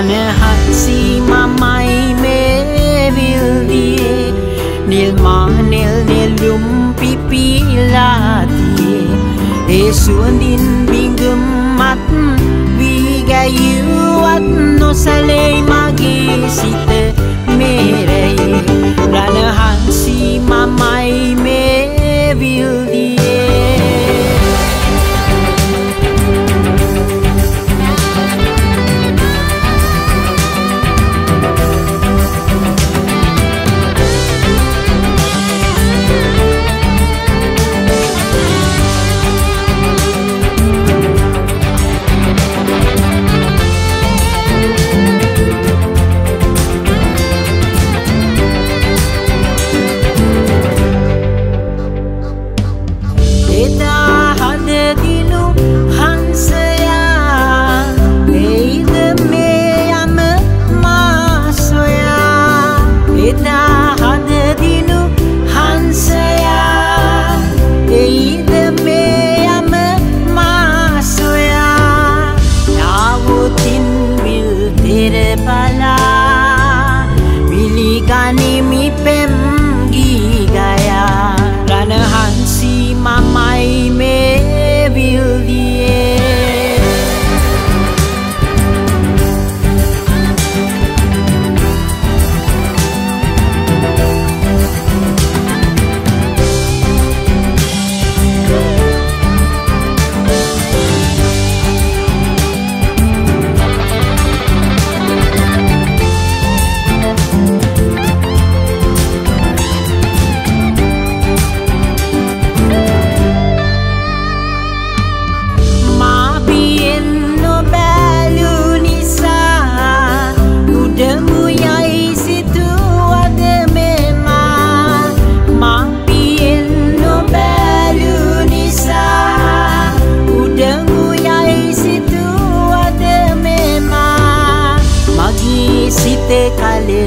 තනහත් සීමමයි මේ විල්දියේ නිල්මානෙල් නෙල්ලුම් පිපිලාතියේ. ඒ සුවඳින් බිඟම් මත් වීගැයුවත් නොසැලෙයි මගේ සිත.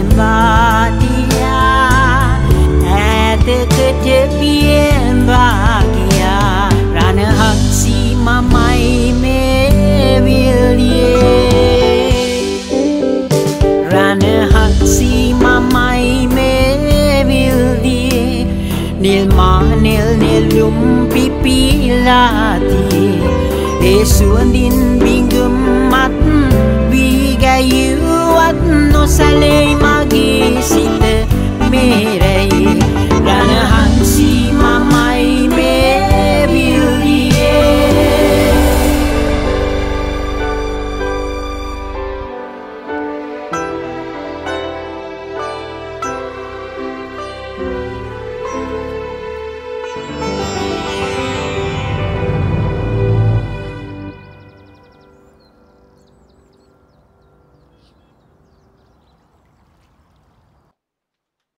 පෙනෙන වාටියා ඇතකට පියෙන් වාගියා රණහක්සි මමයි මේ විල්ලියේ. රණහක්සි මමයි මේ විල්දියේ නිල්මානෙල් නෙල්ලුම් පිපිලාතියේ ඒ සුවඳින් බි Música